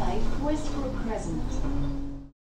life was for a present.